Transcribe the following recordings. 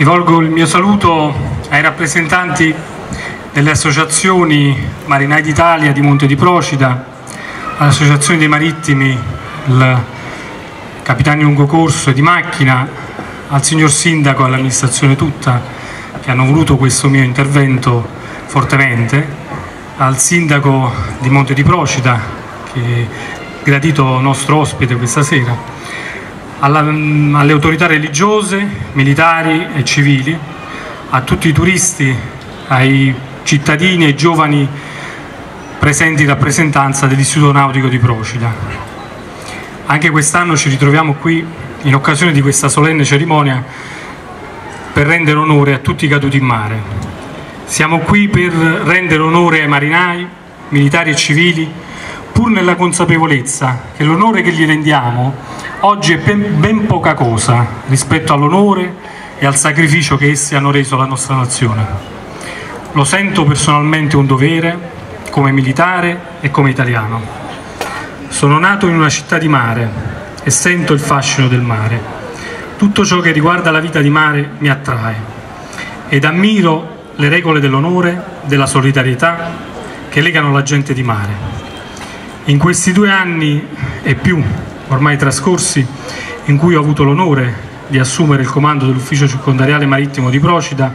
Rivolgo il mio saluto ai rappresentanti delle associazioni Marinai d'Italia di Monte di Procida, all'Associazione dei Marittimi, il Capitani Lungo Corso e di Macchina, al signor Sindaco e all'amministrazione tutta che hanno voluto questo mio intervento fortemente, al Sindaco di Monte di Procida, che è gradito nostro ospite questa sera, alla, alle autorità religiose, militari e civili, a tutti i turisti, ai cittadini e giovani presenti in rappresentanza dell'Istituto Nautico di Procida. Anche quest'anno ci ritroviamo qui in occasione di questa solenne cerimonia per rendere onore a tutti i caduti in mare. Siamo qui per rendere onore ai marinai, militari e civili, pur nella consapevolezza che l'onore che gli rendiamo oggi è ben, poca cosa rispetto all'onore e al sacrificio che essi hanno reso alla nostra nazione. Lo sento personalmente un dovere come militare e come italiano. Sono nato in una città di mare e sento il fascino del mare. Tutto ciò che riguarda la vita di mare mi attrae ed ammiro le regole dell'onore, della solidarietà che legano la gente di mare. In questi due anni e più ormai trascorsi, in cui ho avuto l'onore di assumere il comando dell'ufficio circondariale marittimo di Procida,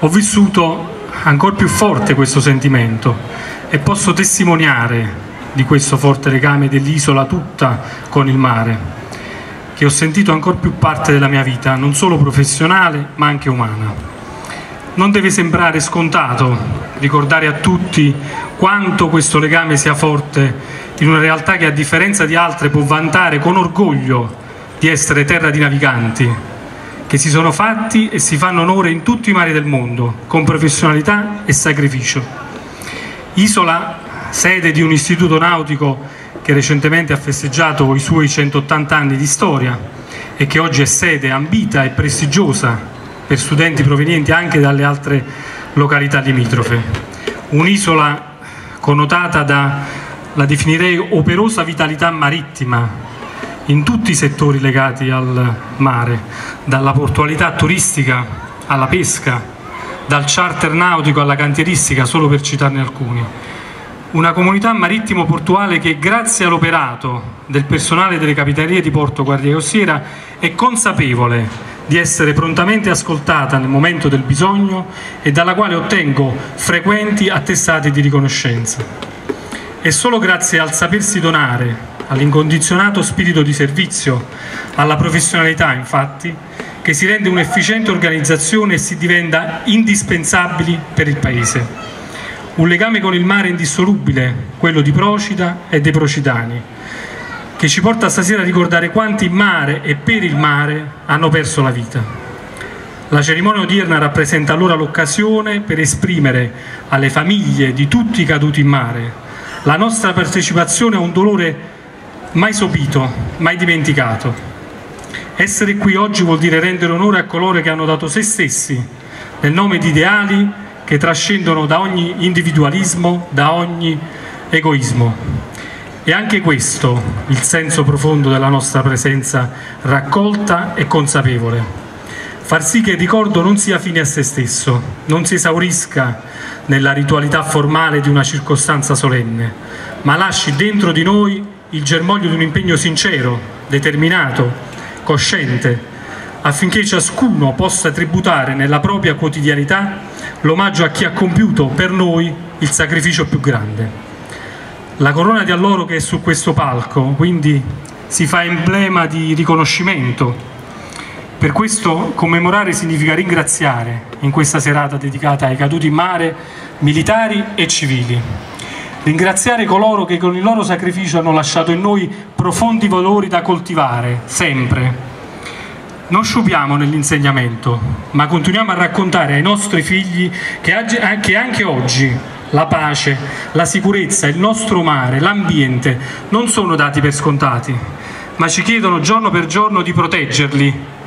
ho vissuto ancora più forte questo sentimento e posso testimoniare di questo forte legame dell'isola tutta con il mare, che ho sentito ancora più parte della mia vita, non solo professionale ma anche umana. Non deve sembrare scontato ricordare a tutti quanto questo legame sia forte in una realtà che a differenza di altre può vantare con orgoglio di essere terra di naviganti, che si sono fatti e si fanno onore in tutti i mari del mondo, con professionalità e sacrificio. Isola, sede di un istituto nautico che recentemente ha festeggiato i suoi 180 anni di storia e che oggi è sede ambita e prestigiosa per studenti provenienti anche dalle altre località limitrofe. Un'isola connotata da la definirei operosa vitalità marittima in tutti i settori legati al mare, dalla portualità turistica alla pesca, dal charter nautico alla cantieristica, solo per citarne alcuni. Una comunità marittimo-portuale che grazie all'operato del personale delle capitanerie di Porto Guardia Costiera è consapevole di essere prontamente ascoltata nel momento del bisogno e dalla quale ottengo frequenti attestati di riconoscenza. È solo grazie al sapersi donare, all'incondizionato spirito di servizio, alla professionalità, infatti, che si rende un'efficiente organizzazione e si diventa indispensabili per il Paese. Un legame con il mare indissolubile, quello di Procida e dei procidani, che ci porta stasera a ricordare quanti in mare e per il mare hanno perso la vita. La cerimonia odierna rappresenta allora l'occasione per esprimere alle famiglie di tutti i caduti in mare la nostra partecipazione a un dolore mai sopito, mai dimenticato. Essere qui oggi vuol dire rendere onore a coloro che hanno dato se stessi nel nome di ideali che trascendono da ogni individualismo, da ogni egoismo. E anche questo il senso profondo della nostra presenza raccolta e consapevole. Far sì che il ricordo non sia fine a se stesso, non si esaurisca nella ritualità formale di una circostanza solenne, ma lasci dentro di noi il germoglio di un impegno sincero, determinato, cosciente, affinché ciascuno possa tributare nella propria quotidianità l'omaggio a chi ha compiuto per noi il sacrificio più grande. La corona di alloro che è su questo palco, quindi si fa emblema di riconoscimento. Per questo commemorare significa ringraziare in questa serata dedicata ai caduti in mare, militari e civili. Ringraziare coloro che con il loro sacrificio hanno lasciato in noi profondi valori da coltivare, sempre. Non sciupiamo nell'insegnamento, ma continuiamo a raccontare ai nostri figli che anche oggi la pace, la sicurezza, il nostro mare, l'ambiente non sono dati per scontati, ma ci chiedono giorno per giorno di proteggerli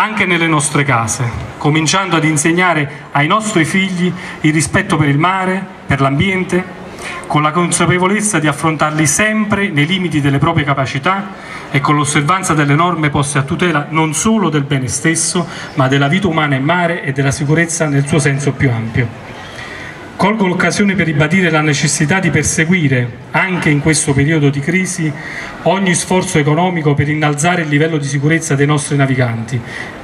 anche nelle nostre case, cominciando ad insegnare ai nostri figli il rispetto per il mare, per l'ambiente, con la consapevolezza di affrontarli sempre nei limiti delle proprie capacità e con l'osservanza delle norme poste a tutela non solo del bene stesso, ma della vita umana in mare e della sicurezza nel suo senso più ampio. Colgo l'occasione per ribadire la necessità di perseguire, anche in questo periodo di crisi, ogni sforzo economico per innalzare il livello di sicurezza dei nostri naviganti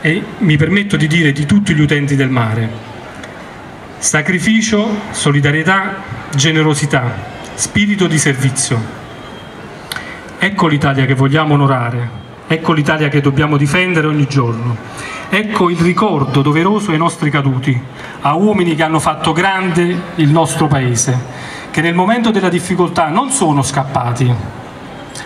e mi permetto di dire di tutti gli utenti del mare. Sacrificio, solidarietà, generosità, spirito di servizio. Ecco l'Italia che vogliamo onorare, ecco l'Italia che dobbiamo difendere ogni giorno. Ecco il ricordo doveroso ai nostri caduti, a uomini che hanno fatto grande il nostro Paese, che nel momento della difficoltà non sono scappati,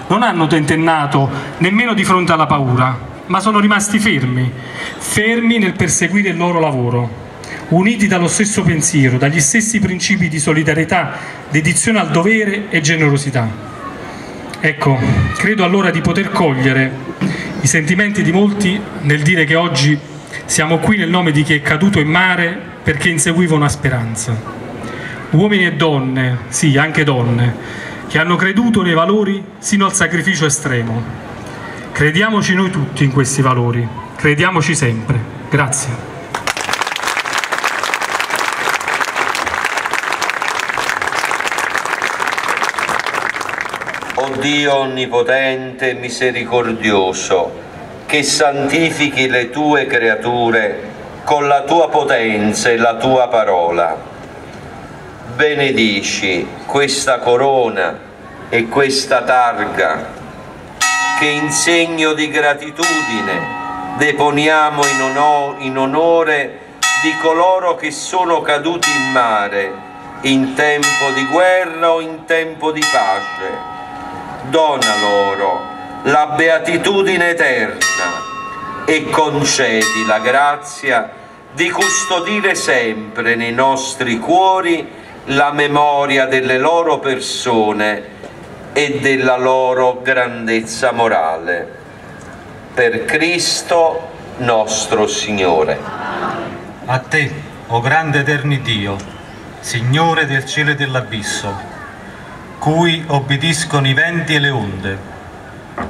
non hanno tentennato nemmeno di fronte alla paura, ma sono rimasti fermi, fermi nel perseguire il loro lavoro uniti dallo stesso pensiero, dagli stessi principi di solidarietà, dedizione al dovere e generosità. Ecco, credo allora di poter cogliere i sentimenti di molti nel dire che oggi siamo qui nel nome di chi è caduto in mare perché inseguiva una speranza. Uomini e donne, sì, anche donne, che hanno creduto nei valori sino al sacrificio estremo. Crediamoci noi tutti in questi valori, crediamoci sempre. Grazie. Dio onnipotente e misericordioso, che santifichi le tue creature con la tua potenza e la tua parola. Benedici questa corona e questa targa che in segno di gratitudine deponiamo in, onore, in onore di coloro che sono caduti in mare in tempo di guerra o in tempo di pace dona loro la beatitudine eterna e concedi la grazia di custodire sempre nei nostri cuori la memoria delle loro persone e della loro grandezza morale. Per Cristo nostro Signore. A te, o oh grande eterni Dio, Signore del cielo e dell'abisso, cui obbediscono i venti e le onde.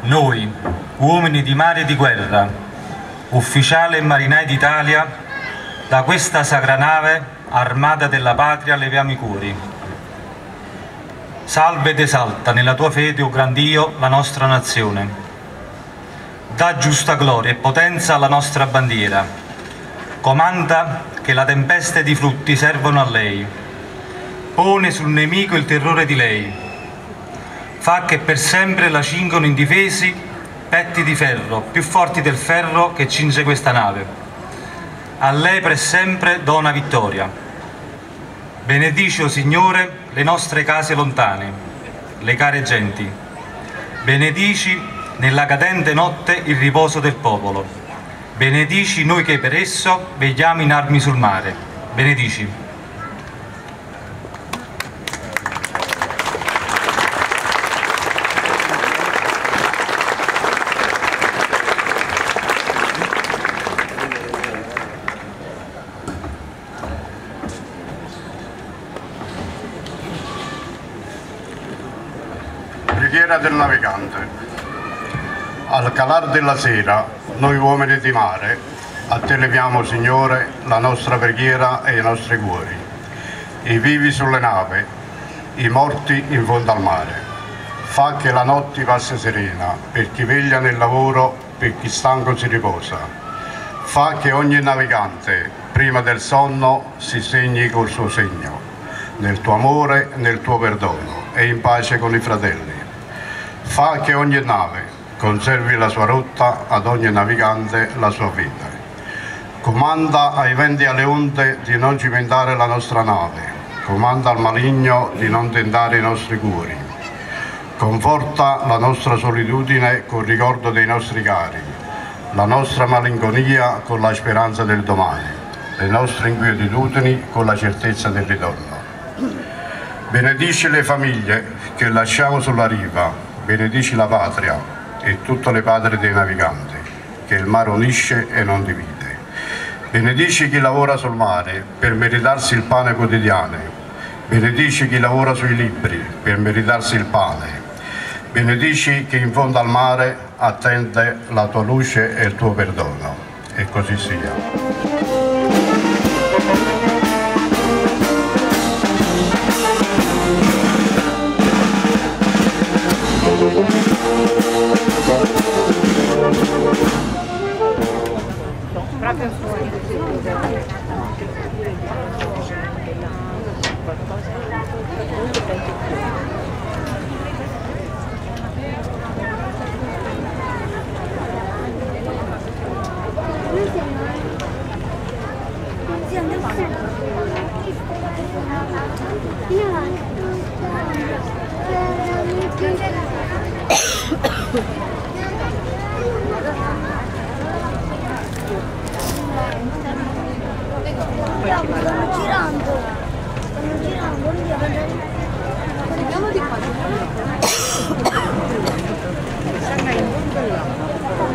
Noi, uomini di mare e di guerra, ufficiali e marinai d'Italia, da questa sacra nave, armata della patria, leviamo i cuori. Salve ed esalta nella tua fede, o oh gran Dio, la nostra nazione. Da giusta gloria e potenza alla nostra bandiera. Comanda che la tempesta ed i frutti servono a lei. Pone sul nemico il terrore di lei fa che per sempre la cingono indifesi petti di ferro, più forti del ferro che cinge questa nave. A lei per sempre dona vittoria. Benedici, o oh Signore, le nostre case lontane, le care genti. Benedici nella cadente notte il riposo del popolo. Benedici noi che per esso vegliamo in armi sul mare. Benedici. Del navigante. Al calar della sera, noi uomini di mare, a te leviamo, Signore, la nostra preghiera e i nostri cuori, i vivi sulle navi, i morti in fondo al mare. Fa che la notte passi serena, per chi veglia nel lavoro, per chi stanco si riposa. Fa che ogni navigante, prima del sonno, si segni col suo segno, nel tuo amore, nel tuo perdono e in pace con i fratelli fa che ogni nave conservi la sua rotta, ad ogni navigante la sua vita. Comanda ai venti e alle onde di non cimentare la nostra nave, comanda al maligno di non tentare i nostri cuori. Conforta la nostra solitudine col ricordo dei nostri cari, la nostra malinconia con la speranza del domani, le nostre inquietudini con la certezza del ritorno. Benedici le famiglie che lasciamo sulla riva, benedici la patria e tutte le patrie dei naviganti, che il mare unisce e non divide. Benedici chi lavora sul mare per meritarsi il pane quotidiano Benedici chi lavora sui libri per meritarsi il pane. Benedici chi in fondo al mare attende la tua luce e il tuo perdono. E così sia. 상당히 힘들어.